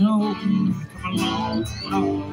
know come a long, long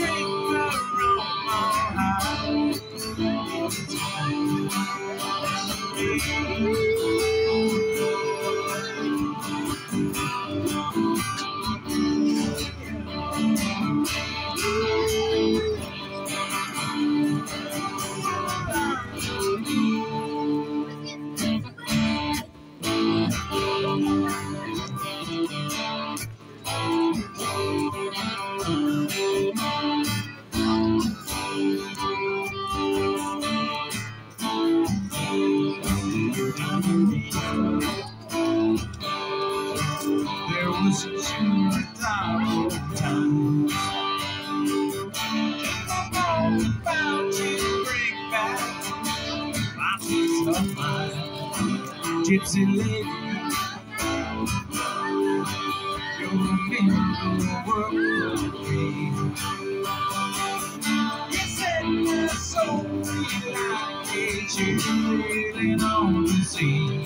was two thousand times. About to bring back my of gypsy lady. You're in the world to be. You said my soul like a chilling on the sea.